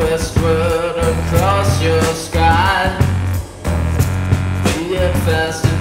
westward across your sky. Be it fast